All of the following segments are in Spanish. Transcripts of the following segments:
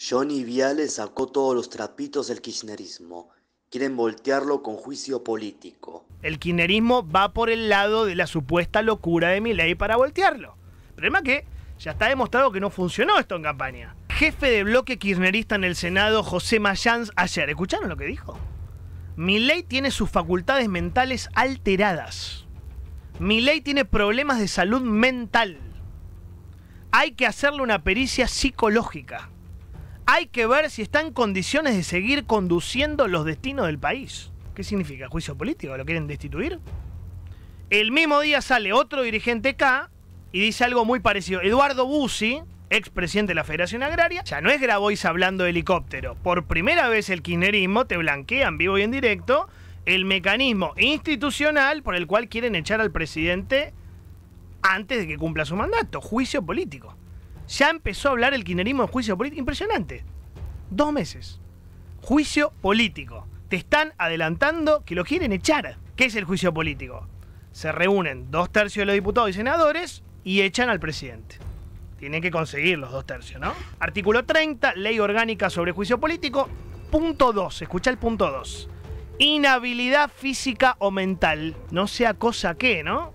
Johnny Viale sacó todos los trapitos del kirchnerismo. Quieren voltearlo con juicio político. El kirchnerismo va por el lado de la supuesta locura de Milei para voltearlo. El problema es que ya está demostrado que no funcionó esto en campaña. Jefe de bloque kirchnerista en el Senado, José Mayans, ayer, ¿escucharon lo que dijo? Milei tiene sus facultades mentales alteradas. Milei tiene problemas de salud mental. Hay que hacerle una pericia psicológica. Hay que ver si está en condiciones de seguir conduciendo los destinos del país. ¿Qué significa? ¿Juicio político? ¿Lo quieren destituir? El mismo día sale otro dirigente K y dice algo muy parecido. Eduardo Bussi, expresidente de la Federación Agraria, ya no es Grabois hablando de helicóptero. Por primera vez el kirchnerismo te blanquea en vivo y en directo el mecanismo institucional por el cual quieren echar al presidente antes de que cumpla su mandato, juicio político. Ya empezó a hablar el kirchnerismo de juicio político. Impresionante. Dos meses. Juicio político. Te están adelantando que lo quieren echar. ¿Qué es el juicio político? Se reúnen dos tercios de los diputados y senadores y echan al presidente. Tienen que conseguir los dos tercios, ¿no? Artículo 30, Ley Orgánica sobre Juicio Político. Punto 2, escucha el punto 2. Inhabilidad física o mental. No sea cosa que, ¿no?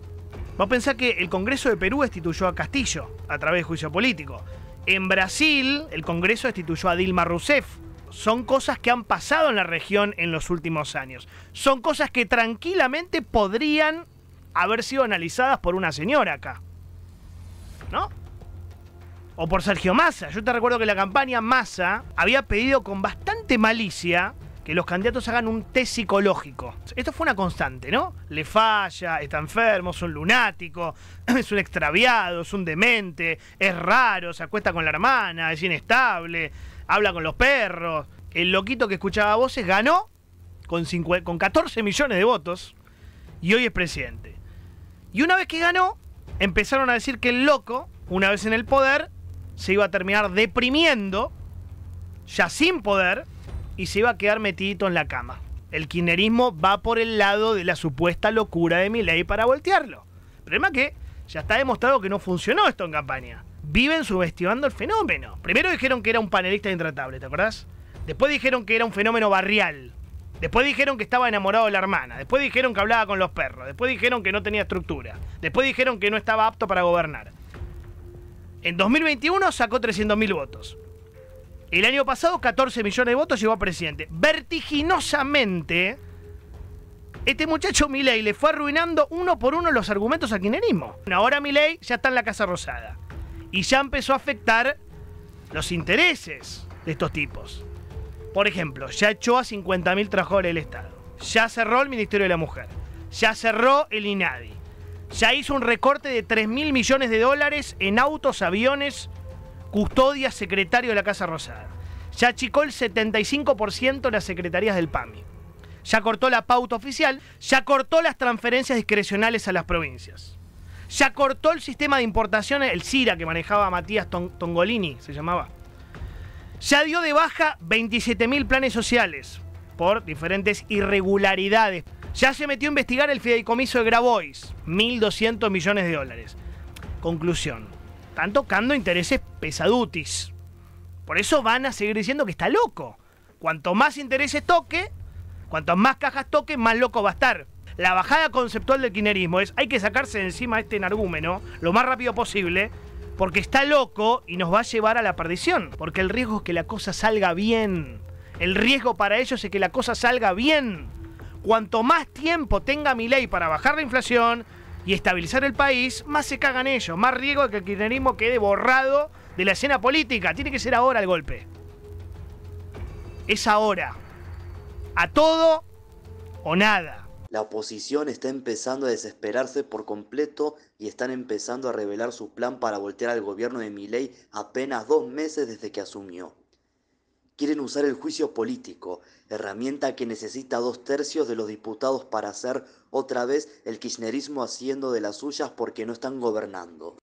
Vos pensás que el Congreso de Perú destituyó a Castillo a través de juicio político. En Brasil, el Congreso destituyó a Dilma Rousseff. Son cosas que han pasado en la región en los últimos años. Son cosas que tranquilamente podrían haber sido analizadas por una señora acá. ¿No? O por Sergio Massa. Yo te recuerdo que la campaña Massa había pedido con bastante malicia que los candidatos hagan un test psicológico. Esto fue una constante, ¿no? Le falla, está enfermo, es un lunático, es un extraviado, es un demente, es raro, se acuesta con la hermana, es inestable, habla con los perros. El loquito que escuchaba voces ganó con, con 14 millones de votos y hoy es presidente. Y una vez que ganó, empezaron a decir que el loco, una vez en el poder, se iba a terminar deprimiendo, ya sin poder, y se iba a quedar metidito en la cama. El kirchnerismo va por el lado de la supuesta locura de Milei para voltearlo. El problema que ya está demostrado que no funcionó esto en campaña. Viven subestimando el fenómeno. Primero dijeron que era un panelista intratable, ¿te acordás? Después dijeron que era un fenómeno barrial. Después dijeron que estaba enamorado de la hermana. Después dijeron que hablaba con los perros. Después dijeron que no tenía estructura. Después dijeron que no estaba apto para gobernar. En 2021 sacó 300.000 votos. El año pasado 14 millones de votos llegó a presidente. Vertiginosamente, este muchacho Milei le fue arruinando uno por uno los argumentos al kirchnerismo. Ahora Milei ya está en la Casa Rosada. Y ya empezó a afectar los intereses de estos tipos. Por ejemplo, ya echó a 50.000 trabajadores del Estado. Ya cerró el Ministerio de la Mujer. Ya cerró el INADI. Ya hizo un recorte de 3.000 millones de dólares en autos, aviones, custodia secretario de la Casa Rosada. Ya achicó el 75% de las secretarías del PAMI. Ya cortó la pauta oficial, ya cortó las transferencias discrecionales a las provincias. Ya cortó el sistema de importación, el CIRA que manejaba Matías Tongolini, se llamaba. Ya dio de baja 27.000 planes sociales por diferentes irregularidades. Ya se metió a investigar el fideicomiso de Grabois, 1.200 millones de dólares. Conclusión están tocando intereses pesadutis. Por eso van a seguir diciendo que está loco. Cuanto más intereses toque, cuanto más cajas toque, más loco va a estar. La bajada conceptual del kirchnerismo es hay que sacarse de encima este energúmeno lo más rápido posible porque está loco y nos va a llevar a la perdición. Porque el riesgo es que la cosa salga bien. El riesgo para ellos es que la cosa salga bien. Cuanto más tiempo tenga mi ley para bajar la inflación, y estabilizar el país, más se cagan ellos, más riesgo de que el kirchnerismo quede borrado de la escena política. Tiene que ser ahora el golpe. Es ahora. A todo o nada. La oposición está empezando a desesperarse por completo y están empezando a revelar su plan para voltear al gobierno de Milei apenas dos meses desde que asumió. Quieren usar el juicio político, herramienta que necesita dos tercios de los diputados para hacer otra vez el kirchnerismo haciendo de las suyas porque no están gobernando.